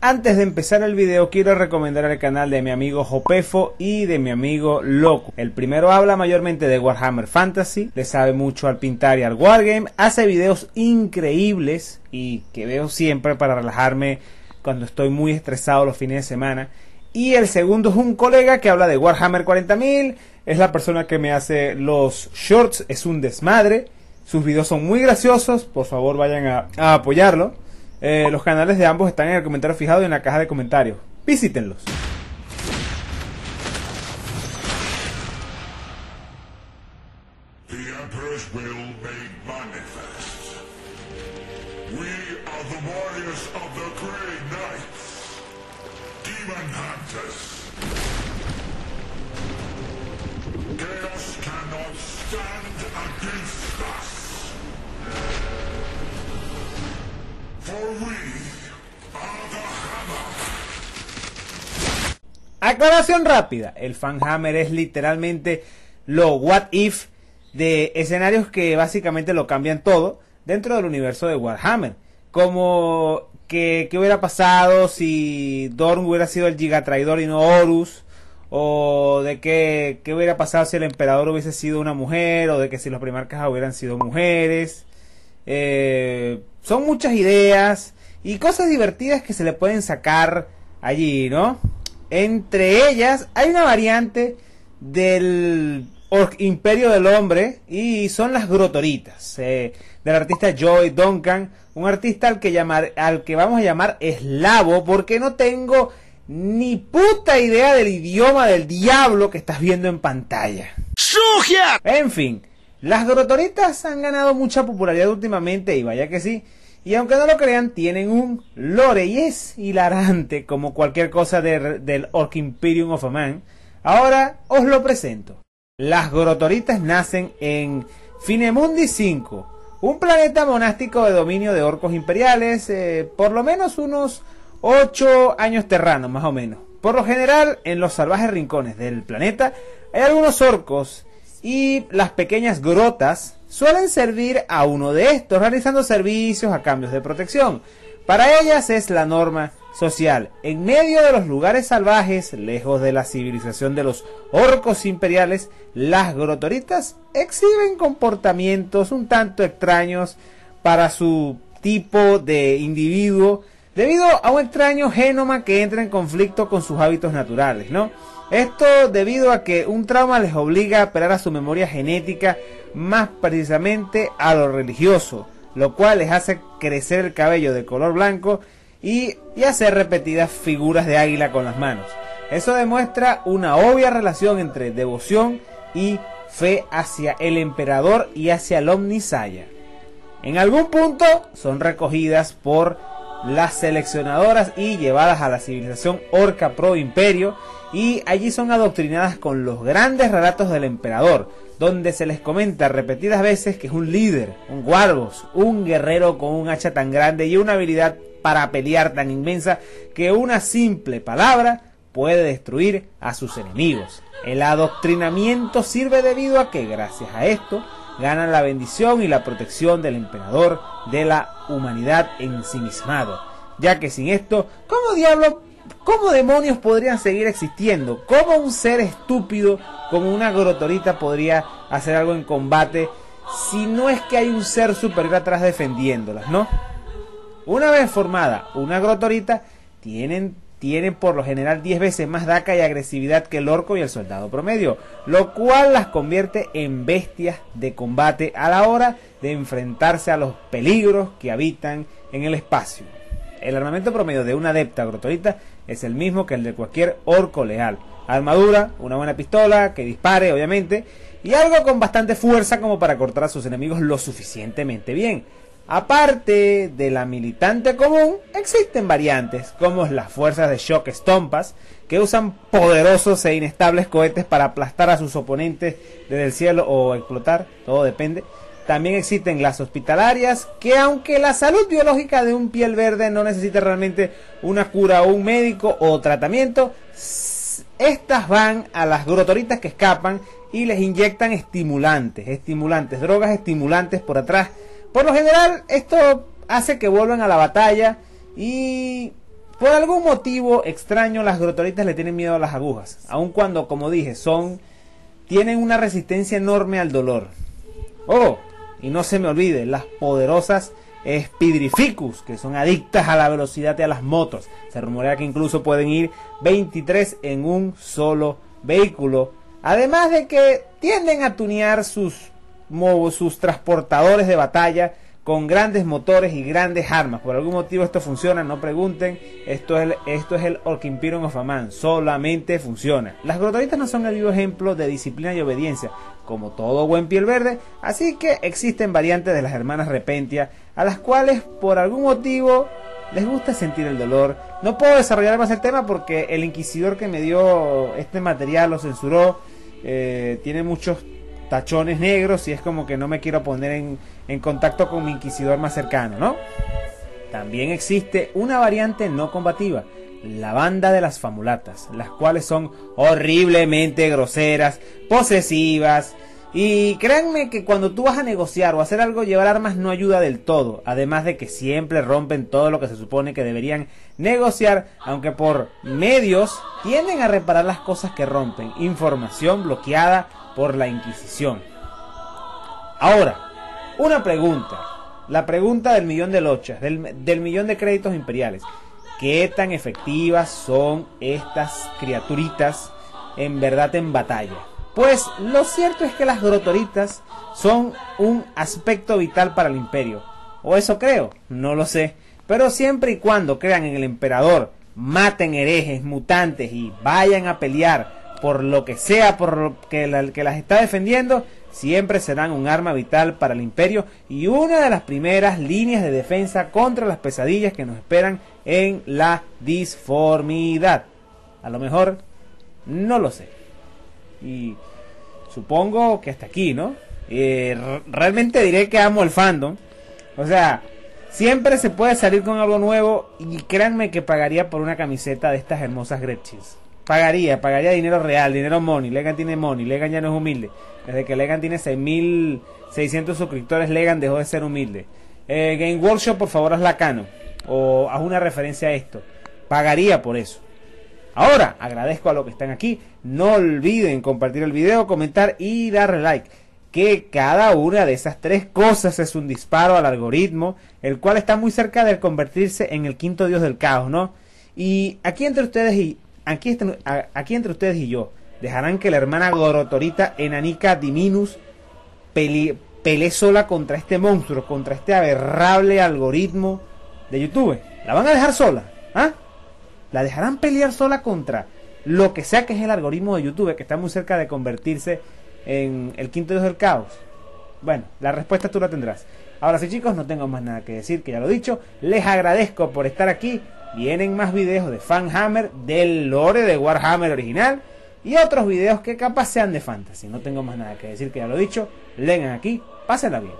Antes de empezar el video quiero recomendar el canal de mi amigo Jopefo y de mi amigo Loco. El primero habla mayormente de Warhammer Fantasy, le sabe mucho al pintar y al wargame, hace videos increíbles y que veo siempre para relajarme cuando estoy muy estresado los fines de semana. Y el segundo es un colega que habla de Warhammer 40.000, es la persona que me hace los shorts, es un desmadre. Sus videos son muy graciosos, por favor vayan a, a apoyarlo. Eh, los canales de ambos están en el comentario fijado y en la caja de comentarios. Visítenlos. Chaos cannot stand against us. Aclaración rápida. El fanhammer es literalmente lo what if de escenarios que básicamente lo cambian todo dentro del universo de Warhammer. Como que qué hubiera pasado si Dorn hubiera sido el gigatraidor y no Horus. O de que qué hubiera pasado si el emperador hubiese sido una mujer. O de que si los primarcas hubieran sido mujeres. Eh, son muchas ideas y cosas divertidas que se le pueden sacar allí, ¿no? Entre ellas hay una variante del Imperio del Hombre y son las grotoritas eh, del artista Joy Duncan, un artista al que llamar, al que vamos a llamar eslavo porque no tengo ni puta idea del idioma del diablo que estás viendo en pantalla. En fin, las grotoritas han ganado mucha popularidad últimamente y vaya que sí. Y aunque no lo crean, tienen un lore y es hilarante como cualquier cosa de- del Orc Imperium of a Man. Ahora os lo presento. Las grotoritas nacen en Finemundi 5, un planeta monástico de dominio de orcos imperiales, eh, por lo menos unos 8 años terranos más o menos. Por lo general, en los salvajes rincones del planeta hay algunos orcos y las pequeñas grotas suelen servir a uno de estos, realizando servicios a cambios de protección. Para ellas es la norma social. En medio de los lugares salvajes, lejos de la civilización de los orcos imperiales, las grotoritas exhiben comportamientos un tanto extraños para su tipo de individuo debido a un extraño genoma que entra en conflicto con sus hábitos naturales, ¿no? Esto debido a que un trauma les obliga a apelar a su memoria genética, más precisamente a lo religioso, lo cual les hace crecer el cabello de color blanco y, hacer repetidas figuras de águila con las manos. Eso demuestra una obvia relación entre devoción y fe hacia el emperador y hacia el Omnisaya. En algún punto son recogidas por las seleccionadoras y llevadas a la civilización Orca Pro Imperio y allí son adoctrinadas con los grandes relatos del emperador, donde se les comenta repetidas veces que es un líder, un guardos, un guerrero con un hacha tan grande y una habilidad para pelear tan inmensa que una simple palabra puede destruir a sus enemigos. El adoctrinamiento sirve debido a que gracias a esto ganan la bendición y la protección del emperador de la humanidad ensimismado. Ya que sin esto, ¿cómo diablo, cómo demonios podrían seguir existiendo? ¿Cómo un ser estúpido como una grotorita podría hacer algo en combate si no es que hay un ser superior atrás defendiéndolas, no? Una vez formada una grotorita, tienen, tienen por lo general 10 veces más daca y agresividad que el orco y el soldado promedio, lo cual las convierte en bestias de combate a la hora de enfrentarse a los peligros que habitan en el espacio. El armamento promedio de una adepta grotorita es el mismo que el de cualquier orco leal. Armadura, una buena pistola que dispare, obviamente, y algo con bastante fuerza como para cortar a sus enemigos lo suficientemente bien. Aparte de la militante común, existen variantes, como las fuerzas de shock estompas, que usan poderosos e inestables cohetes para aplastar a sus oponentes desde el cielo o explotar, todo depende. También existen las hospitalarias, que aunque la salud biológica de un piel verde no necesita realmente una cura o un médico o tratamiento, estas van a las grotoritas que escapan y les inyectan estimulantes, estimulantes, drogas estimulantes por atrás. Por lo general, esto hace que vuelvan a la batalla y Por algún motivo extraño, las grotoritas le tienen miedo a las agujas, aun cuando, como dije, son tienen una resistencia enorme al dolor. Oh, y no se me olvide, las poderosas Spidrificus, que son adictas a la velocidad y a las motos. Se rumorea que incluso pueden ir 23 en un solo vehículo. Además de que tienden a tunear sus, sus transportadores de batalla con grandes motores y grandes armas. Por algún motivo esto funciona, no pregunten. Esto es el, esto es el of Aman, solamente funciona. Las grotoritas no son el vivo ejemplo de disciplina y obediencia, como todo buen piel verde, así que existen variantes de las hermanas Repentia, a las cuales por algún motivo les gusta sentir el dolor. No puedo desarrollar más el tema porque el inquisidor que me dio este material lo censuró. Eh, tiene muchos tachones negros y es como que no me quiero poner en, en contacto con mi inquisidor más cercano, ¿no? También existe una variante no combativa, la banda de las famulatas, las cuales son horriblemente groseras, posesivas, y créanme que cuando tú vas a negociar o hacer algo, llevar armas no ayuda del todo. Además de que siempre rompen todo lo que se supone que deberían negociar, aunque por medios tienden a reparar las cosas que rompen. Información bloqueada por la Inquisición. Ahora, una pregunta. La pregunta del millón de lochas, del, del millón de créditos imperiales. ¿Qué tan efectivas son estas criaturitas en verdad en batalla? Pues lo cierto es que las grotoritas son un aspecto vital para el imperio. O eso creo, no lo sé. Pero siempre y cuando crean en el emperador, maten herejes, mutantes y vayan a pelear por lo que sea, por lo que, que las está defendiendo, siempre serán un arma vital para el imperio y una de las primeras líneas de defensa contra las pesadillas que nos esperan en la disformidad. A lo mejor, no lo sé. Y supongo que hasta aquí, ¿no? Eh, realmente diré que amo el fandom. O sea, siempre se puede salir con algo nuevo y créanme que pagaría por una camiseta de estas hermosas Gretchins. Pagaría, pagaría dinero real, dinero money. Legan tiene money, Legan ya no es humilde. Desde que Legan tiene 6.600 suscriptores, Legan dejó de ser humilde. Eh, Game Workshop, por favor, haz la cano. O haz una referencia a esto. Pagaría por eso. Ahora, agradezco a los que están aquí. No olviden compartir el video, comentar y darle like. Que cada una de esas tres cosas es un disparo al algoritmo, el cual está muy cerca de convertirse en el quinto dios del caos, ¿no? Y aquí entre ustedes y aquí, aquí entre ustedes y yo, dejarán que la hermana Gorotorita Enanica Diminus pelee sola contra este monstruo, contra este aberrable algoritmo de YouTube. ¿La van a dejar sola? ¿Ah? ¿La dejarán pelear sola contra lo que sea que es el algoritmo de YouTube, que está muy cerca de convertirse en el quinto dios del caos? Bueno, la respuesta tú la tendrás. Ahora sí chicos, no tengo más nada que decir, que ya lo he dicho. Les agradezco por estar aquí. Vienen más videos de Fanhammer, del lore de Warhammer original y otros videos que capaz sean de fantasy. No tengo más nada que decir, que ya lo he dicho. Lean aquí, pásenla bien.